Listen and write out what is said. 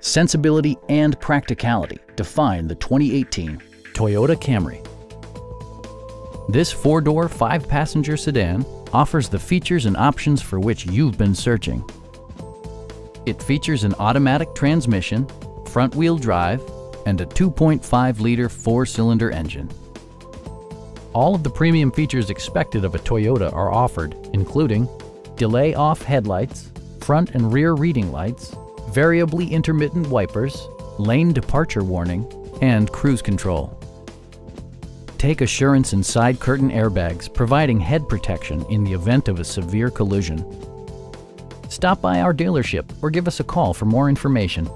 sensibility, and practicality define the 2018 Toyota Camry. This four-door, five-passenger sedan offers the features and options for which you've been searching. It features an automatic transmission, front-wheel drive, and a 2.5-liter four-cylinder engine. All of the premium features expected of a Toyota are offered, including delay off headlights, front and rear reading lights, variably intermittent wipers, lane departure warning, and cruise control. Take assurance in side curtain airbags, providing head protection in the event of a severe collision. Stop by our dealership or give us a call for more information.